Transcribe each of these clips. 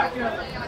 I did the same thing.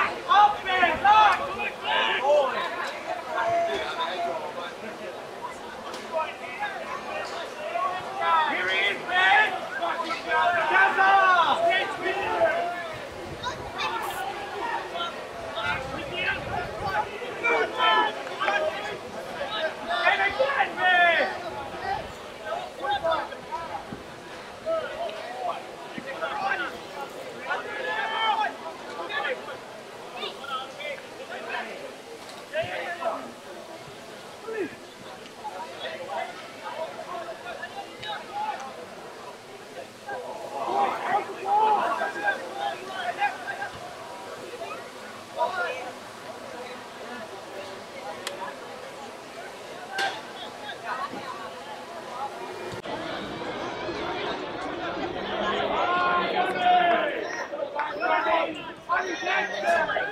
Excellent.